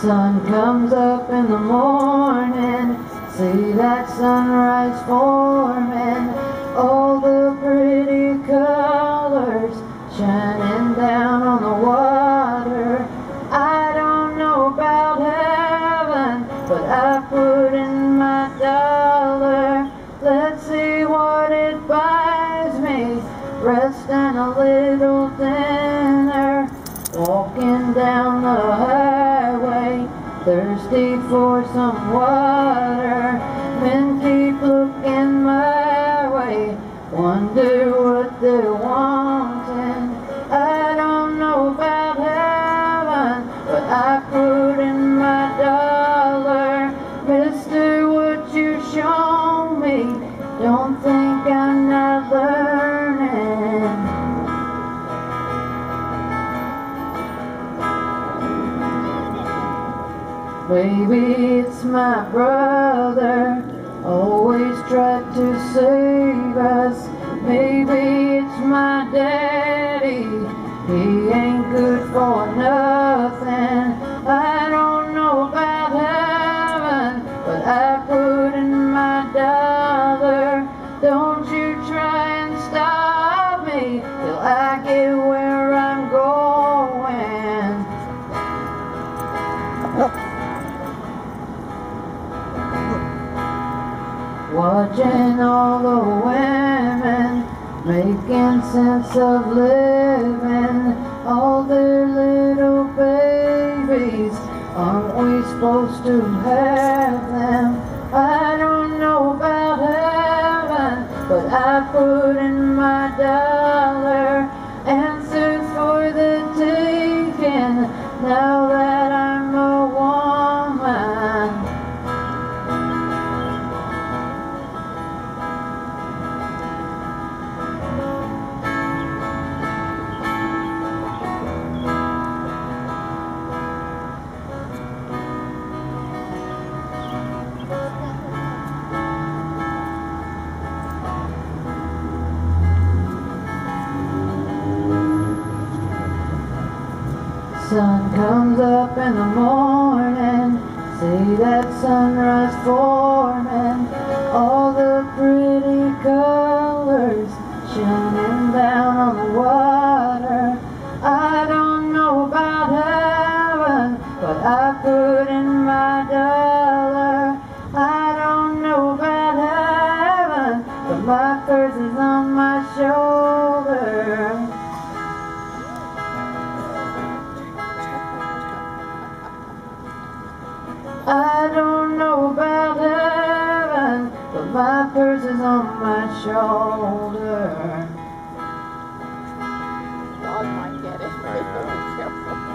Sun comes up in the morning, see that sunrise forming, all the pretty colors shining down on the water. I don't know about heaven, but I put in my dollar. Let's see what it buys me, rest and a little dinner, walking down the thirsty for some water. Men keep looking my way, wonder what they're wanting. I don't know about heaven, but I put in my dollar. Mister, would you show me? Don't think Maybe it's my brother, always tried to save us. Maybe it's my daddy, he ain't good for nothing. I don't know about heaven, but I put in my dollar. Don't you try and stop me till I get where I'm going. Watching all the women making sense of living, all their little babies. Aren't we supposed to have Sun comes up in the morning, see that sunrise forming, I don't know about heaven, but my purse is on my shoulder. Dog might get it.